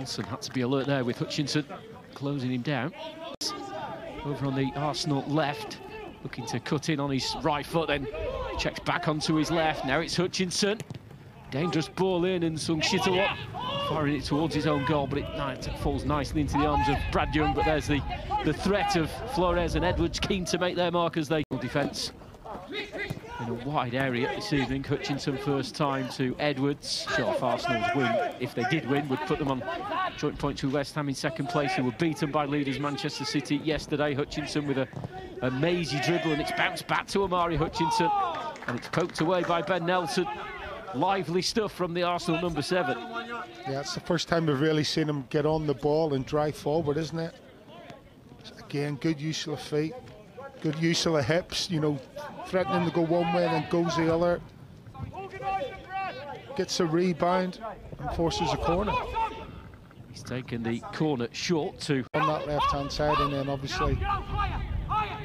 Nelson had to be alert there with Hutchinson closing him down. Over on the Arsenal left, looking to cut in on his right foot, then checks back onto his left. Now it's Hutchinson. Dangerous ball in, and Suengchitthawon firing it towards his own goal, but it, falls nicely into the arms of Brad Young. But there's the, the threat of Flores and Edwards keen to make their mark as they defence in a wide area this evening. Hutchinson first time to Edwards. Sure, Arsenal's win, if they did win, would put them on joint points with West Ham in second place, who were beaten by leaders Manchester City yesterday. Hutchinson with a, a mazy dribble, and it's bounced back to Omari Hutchinson, and it's poked away by Ben Nelson. Lively stuff from the Arsenal number seven. Yeah, it's the first time we've really seen him get on the ball and drive forward, isn't it? Again, good use of the feet, good use of the hips, you know, threatening to go one way and then goes the other. Gets a rebound and forces a corner. He's taken the corner short to... On that left-hand side and then obviously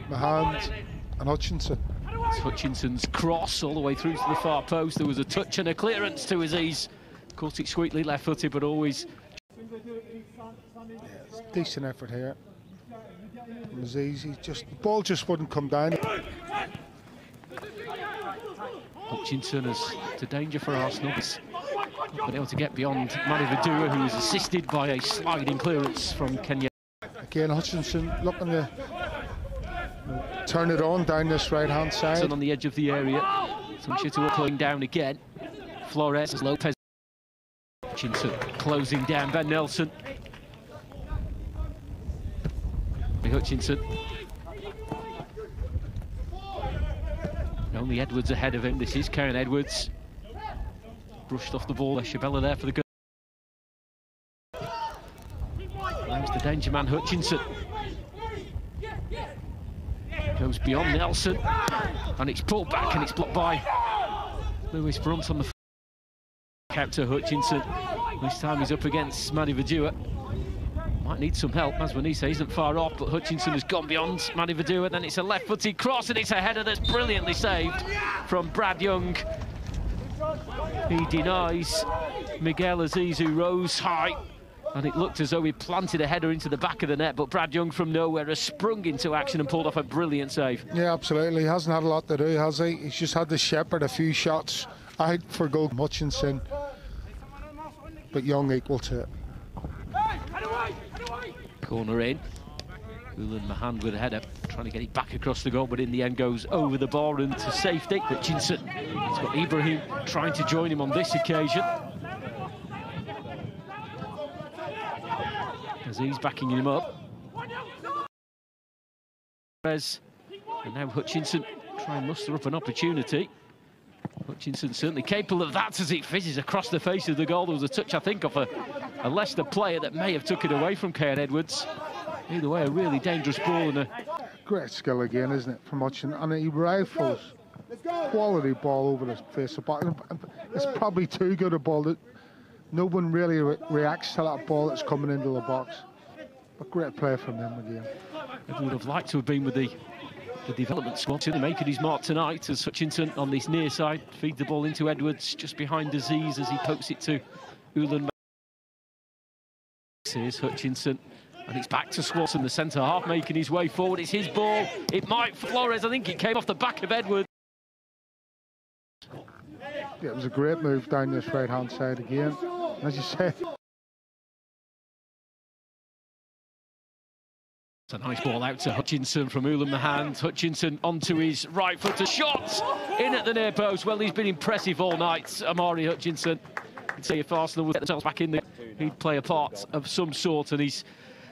M'Hand and Hutchinson. It's Hutchinson's cross all the way through to the far post. There was a touch and a clearance to Azeez. Caught it sweetly left-footed, but always... Yeah, decent effort here. It was easy. Just the ball just wouldn't come down. Hutchinson is to danger for Arsenal. But able to get beyond Mani Vidua, who was assisted by a sliding clearance from Kenya. Again, Hutchinson looking to turn it on down this right-hand side. On the edge of the area. Suengchitthawon pulling down again. Flores Lopez. Hutchinson closing down Ben Nelson. Hutchinson. Only Edwards ahead of him. This is Khayon Edwards. Brushed off the ball. Shabella there for the good. There's the danger man Hutchinson. Goes beyond Nelson. And it's pulled back and it's blocked by Lewis Brunt on the captor Hutchinson. This time he's up against Mani Vidua. Might need some help. Maswanisa isn't far off, but Hutchinson has gone beyond Mani Vidua. Then it's a left-footed cross, and it's a header that's brilliantly saved from Brad Young. He denies Miguel Azeez, who rose high. And it looked as though he planted a header into the back of the net, but Brad Young from nowhere has sprung into action and pulled off a brilliant save. Yeah, absolutely. He hasn't had a lot to do, has he? He's just had to shepherd a few shots out for goal. Hutchinson, but Young equal to it. Corner in. Oulad M'Hand with a header, trying to get it back across the goal, but in the end goes over the bar and to safety. Hutchinson. He's got Ibrahim trying to join him on this occasion. As he's backing him up. And now Hutchinson try and muster up an opportunity. Hutchinson certainly capable of that as it fizzes across the face of the goal. There was a touch, I think, of a, a Leicester player that may have took it away from Khayon Edwards. Either way, a really dangerous ball and a... Great skill again, isn't it, from Hutchinson? And he rifles quality ball over the face of the box. It's probably too good a ball that no one really re reacts to that ball that's coming into the box. A great play from him again. I would have liked to have been with the the development squad to making his mark tonight as Hutchinson on this near side feed the ball into Edwards just behind Azeez as he pokes it to Oulad. Here's Hutchinson and it's back to Swanson, the centre half making his way forward. It's his ball. It might Flores. I think it came off the back of Edwards. Yeah, it was a great move down this right hand side again. As you said, It's a nice ball out to Hutchinson from Oulad M'Hand. Hutchinson onto his right foot. A shot in at the near post. Well, he's been impressive all night, Omari Hutchinson. I'd say if Arsenal would get themselves back in there, he'd play a part of some sort, and he's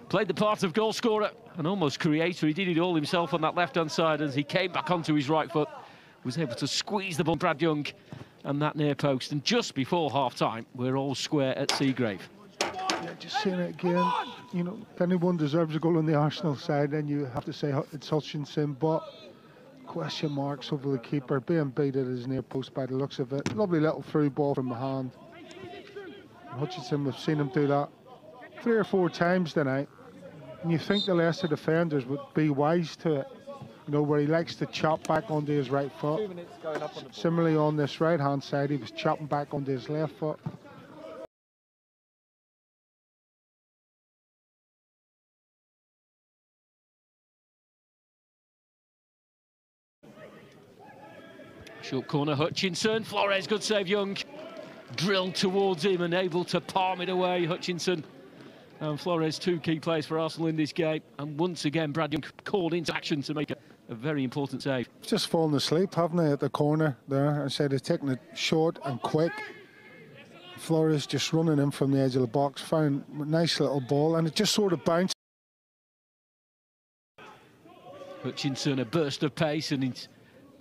played the part of goal scorer and almost creator. He did it all himself on that left-hand side as he came back onto his right foot, was able to squeeze the ball, Brad Young, and that near post. And just before half-time, we're all square at Seagrave. Yeah, just seeing it again. You know, if anyone deserves a goal on the Arsenal side, then you have to say it's Hutchinson. But question marks over the keeper, being beat at his near post by the looks of it. Lovely little through ball from the hand. Hutchinson, we've seen him do that three or four times tonight. And you think the Leicester defenders would be wise to it. You know, where he likes to chop back onto his right foot. Similarly, on this right-hand side, he was chopping back onto his left foot. Short corner, Hutchinson. Flores, good save, Young. Drilled towards him and able to palm it away, Hutchinson. And Flores, two key players for Arsenal in this game. And once again, Brad Young called into action to make a, a very important save. Just fallen asleep, haven't they, at the corner there? Instead of taking it short and quick. Flores just running in from the edge of the box, found a nice little ball, and it just sort of bounced. Hutchinson, a burst of pace, and he's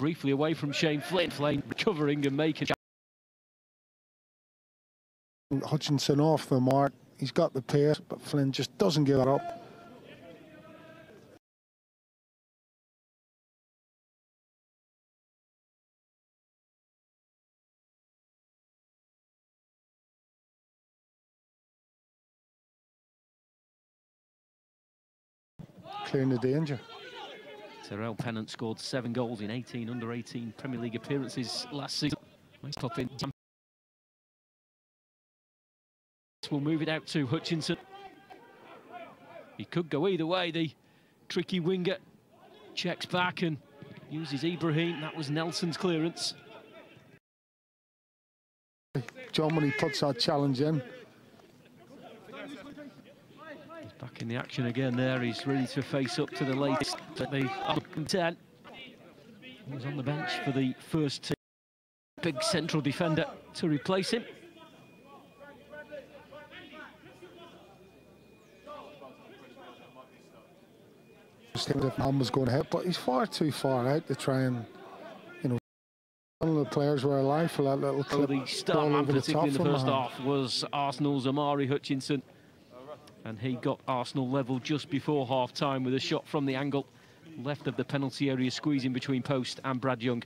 briefly away from Shane Flynn. Flynn recovering and making. Hutchinson off the mark. He's got the pace, but Flynn just doesn't give it up. Clearing the danger. Terrell Pennant scored seven goals in 18 under 18 Premier League appearances last season. We'll move it out to Hutchinson. He could go either way. The tricky winger checks back and uses Ibrahim. That was Nelson's clearance. John, when he puts that challenge in, back in the action again there. He's ready to face up to the latest at the under 10. He was on the bench for the first team. Big central defender to replace him. just thinking if man was going to hit, but he's far too far out to try and, you know, one of the players were alive for that little clip. the star ball man, over the particularly in the first half, was Arsenal's Omari Hutchinson. And he got Arsenal level just before half-time with a shot from the angle left of the penalty area, squeezing between post and Brad Young.